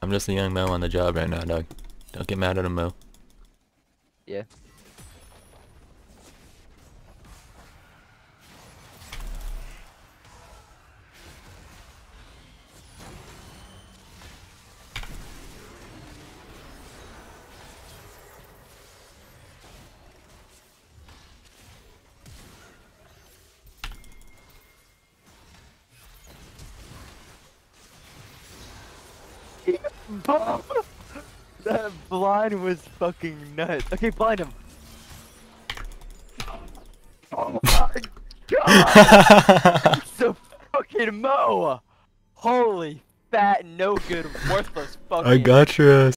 I'm just a young Mo on the job right now, dog. Don't get mad at him, Mo. Yeah. that blind was fucking nuts. Okay, blind him. Oh my god! so fucking Mo! Holy fat, no good, worthless fucking. I got your ass.